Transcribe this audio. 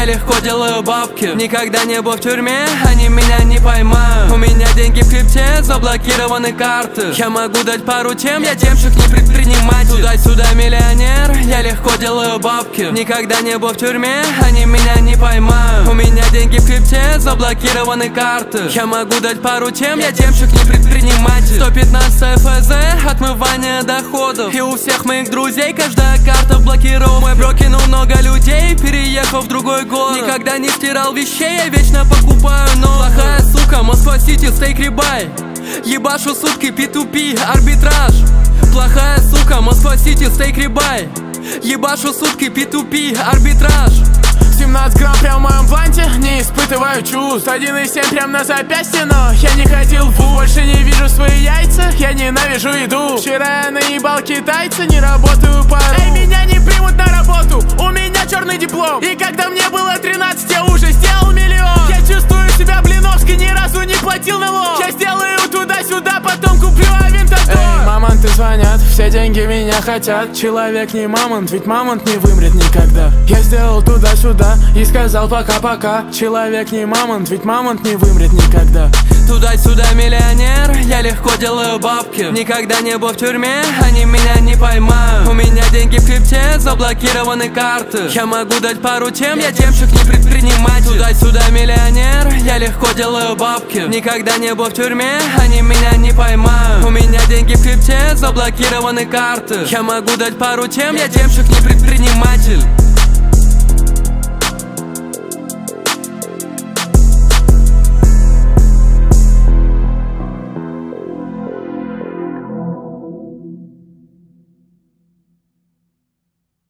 я легко делаю бабки. Никогда не был в тюрьме, они меня не поймают. У меня деньги в крипте, заблокированы карты. Я могу дать пару тем, я демщик, не предприниматель. Туда-сюда миллионер, я легко делаю бабки. Никогда не был в тюрьме, они меня не крипте, заблокированы карты. Я могу дать пару тем, я демщик, не предприниматель. 115 ФЗ, отмывание доходов. И у всех моих друзей каждая карта блокирована. Мой бро много людей, переехал в другой город. Никогда не стирал вещей, я вечно покупаю новые Плохая сука, Москва-Сити, стейк рибай Ебашу сутки, P2P, арбитраж. Плохая сука, Москва-Сити, стейк рибай Ебашу сутки, P2P, арбитраж 17 грамм прям в моем бланте. Не испытываю чувств. 1,7 прям на запястье Но я не ходил в Больше не вижу свои яйца. Я ненавижу еду. Вчера я наебал китайца Не работаю по звонят Все деньги меня хотят. Человек не мамонт Ведь мамонт не вымрет никогда. Я сделал туда-сюда И сказал пока-пока. Человек не мамонт Ведь мамонт не вымрет никогда. Туда-сюда миллионер, я легко делаю бабки. Никогда не был в тюрьме, они меня не поймают. У меня деньги в крипте, заблокированы карты. Я могу дать пару тем, я демщик, не предприниматель. Туда-сюда миллионер, я легко делаю бабки. Никогда не был в тюрьме, они меня не поймают. У меня деньги в крипте, заблокированы карты. Я могу дать пару тем, я демщик, не предприниматель